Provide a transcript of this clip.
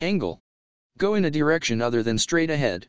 Angle. Go in a direction other than straight ahead.